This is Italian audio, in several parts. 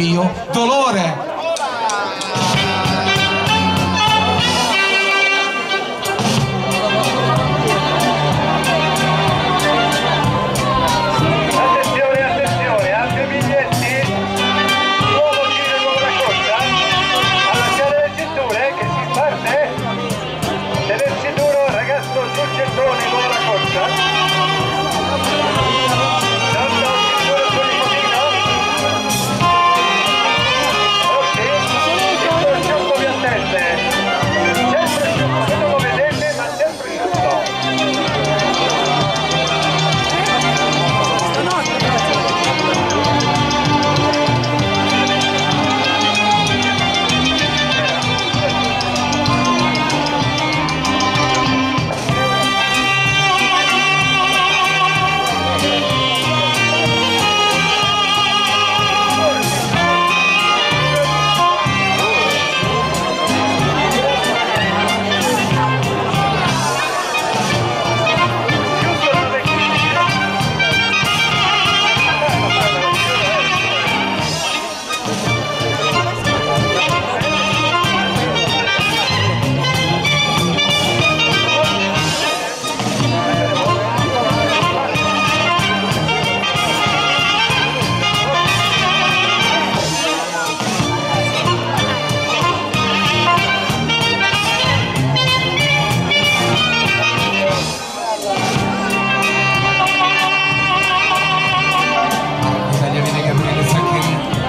mio dolore.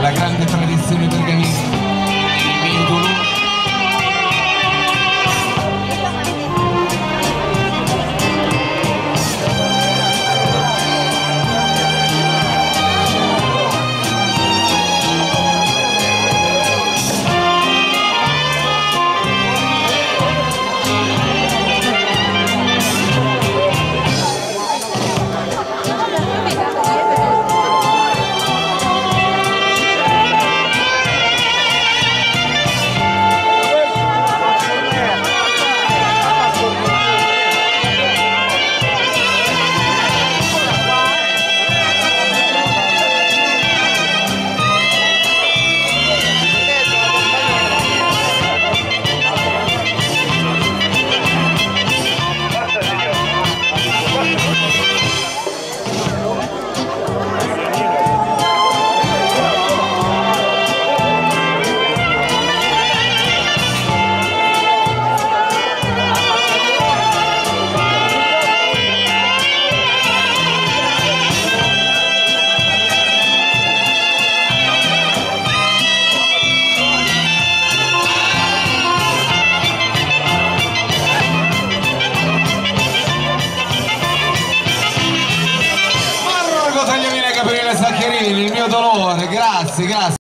la grande tradizione bergamasca Carlo Tagliamina e Saccherini, il mio dolore, grazie, grazie.